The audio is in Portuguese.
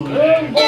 Good boy.